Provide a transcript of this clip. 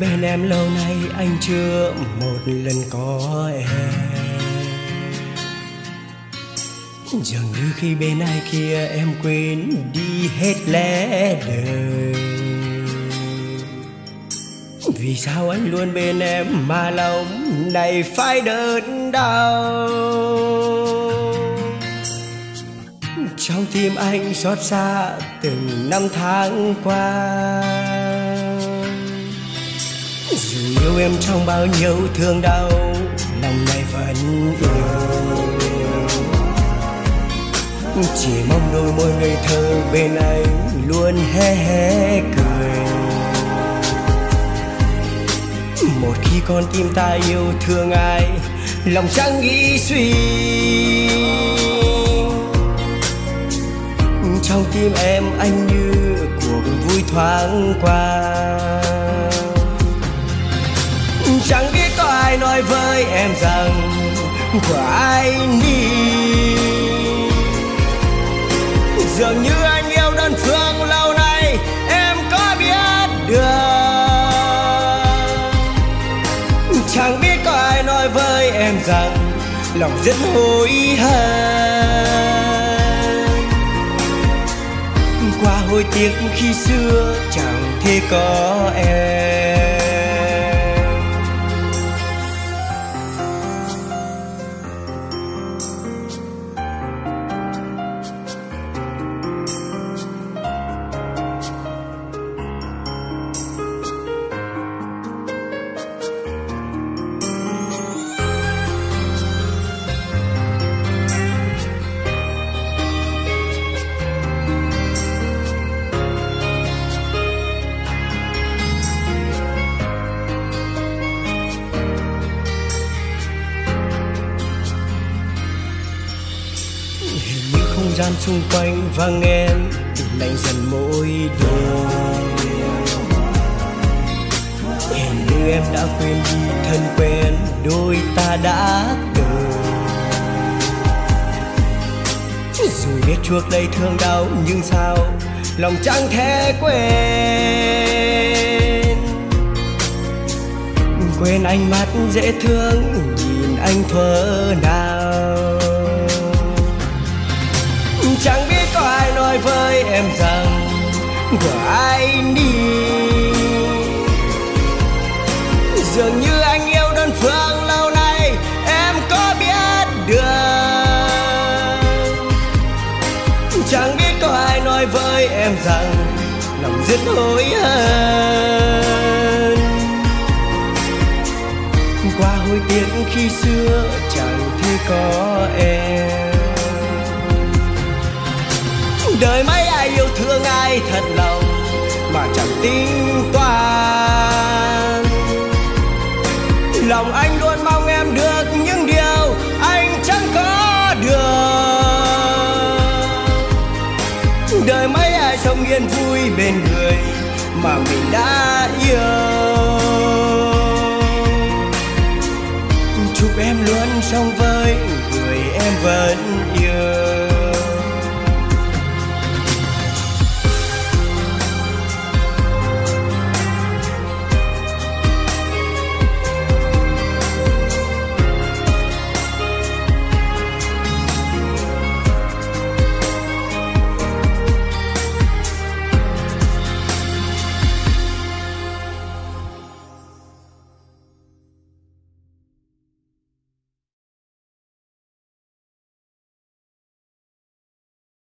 bên em lâu nay anh chưa một lần có em. Dường như khi bên ai kia em quên đi hết lẽ đời. Vì sao anh luôn bên em mà lòng này phải đớn đau? Trong tim anh xót xa từng năm tháng qua yêu em trong bao nhiêu thương đau, lòng này vẫn yêu. Chỉ mong đôi môi ngây thơ bên anh luôn hé hé cười. Một khi con tim ta yêu thương ai, lòng chẳng nghĩ suy. Trong tim em anh như cuộc vui thoáng qua chẳng biết có ai nói với em rằng của anh đi dường như anh yêu đơn phương lâu nay, em có biết được. Chẳng biết có ai nói với em rằng lòng rất hối hận. Qua hồi tiếc khi xưa chẳng thể có em. Gian xung quanh vang em lạnh dần mỗi đêm. Hình như em đã quên đi thân quen, đôi ta đã từng. Dù biết chuộc đầy thương đau, nhưng sao lòng chẳng thể quên. Quên ánh mắt dễ thương, nhìn anh thuở nào chẳng biết có ai nói với em rằng của anh đi. Dường như anh yêu đơn phương lâu nay, em có biết được. Chẳng biết có ai nói với em rằng lòng rất hối hận. Qua hồi tiếc khi xưa chẳng thể có em. Đời mấy ai yêu thương ai thật lòng mà chẳng tính toán. Lòng anh luôn mong em được những điều anh chẳng có được. Đời mấy ai sống yên vui bên người mà mình đã yêu. Chúc em luôn sống với người em vẫn yêu.